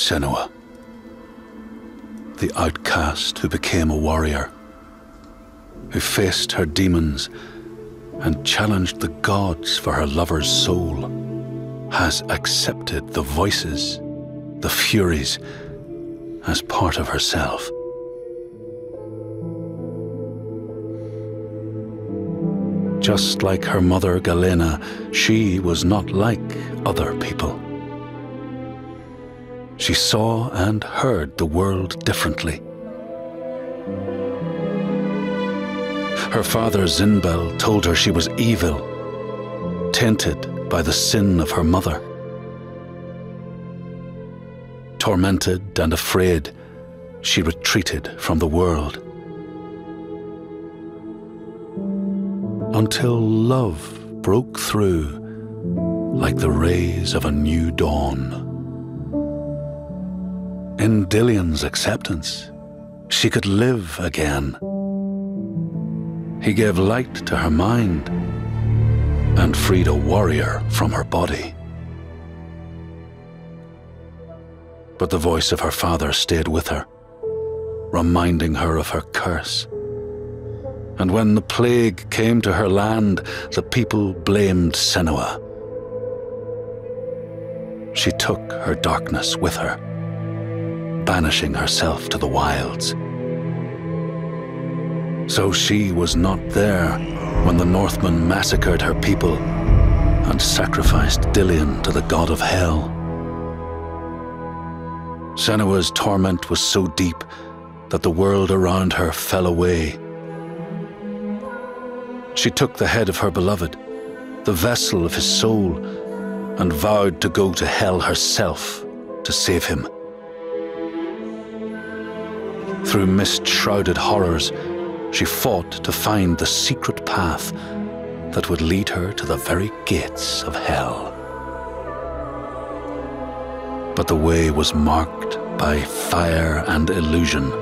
Senua, the outcast who became a warrior, who faced her demons and challenged the gods for her lover's soul, has accepted the voices, the furies, as part of herself. Just like her mother Galena, she was not like other people. She saw and heard the world differently. Her father Zynbel told her she was evil, tainted by the sin of her mother. Tormented and afraid, she retreated from the world. Until love broke through like the rays of a new dawn. In Dillion's acceptance, she could live again. He gave light to her mind and freed a warrior from her body. But the voice of her father stayed with her, reminding her of her curse. And when the plague came to her land, the people blamed Senua. She took her darkness with her, banishing herself to the wilds. So she was not there when the Northmen massacred her people and sacrificed Dillion to the god of hell. Senua's torment was so deep that the world around her fell away. She took the head of her beloved, the vessel of his soul, and vowed to go to hell herself to save him. Through mist-shrouded horrors, she fought to find the secret path that would lead her to the very gates of hell. But the way was marked by fire and illusion.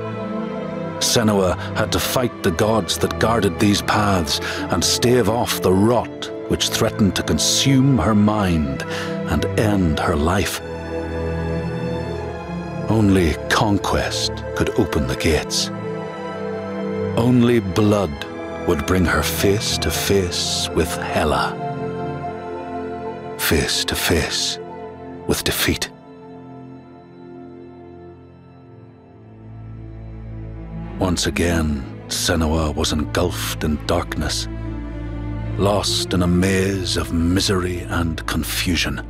Senua had to fight the gods that guarded these paths and stave off the rot which threatened to consume her mind and end her life. Only conquest could open the gates. Only blood would bring her face to face with Hela. Face to face with defeat. Once again, Senua was engulfed in darkness, lost in a maze of misery and confusion.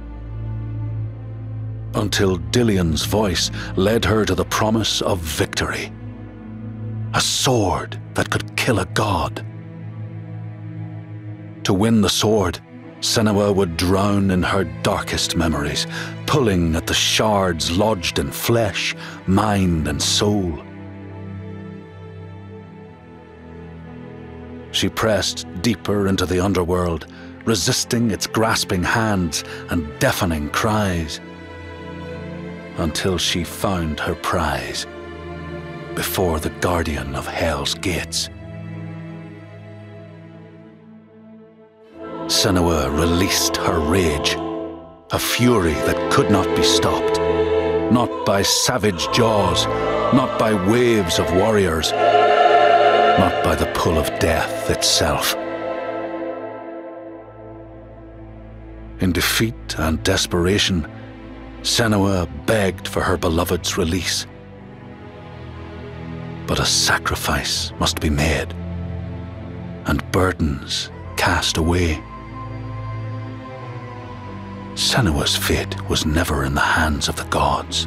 Until Dillion's voice led her to the promise of victory a sword that could kill a god. To win the sword, Senua would drown in her darkest memories, pulling at the shards lodged in flesh, mind, and soul. She pressed deeper into the underworld, resisting its grasping hands and deafening cries, until she found her prize before the guardian of Hell's gates. Senua released her rage, a fury that could not be stopped, not by savage jaws, not by waves of warriors, not by the pull of death itself. In defeat and desperation, Senua begged for her beloved's release but a sacrifice must be made, and burdens cast away. Senua's fate was never in the hands of the gods,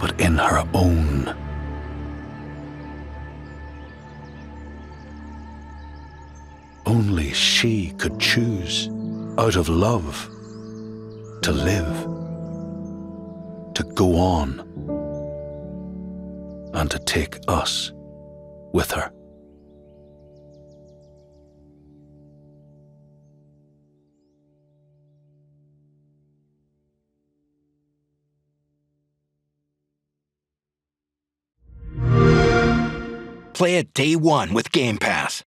but in her own. Only she could choose, out of love, to live, to go on and to take us with her. Play it day one with Game Pass.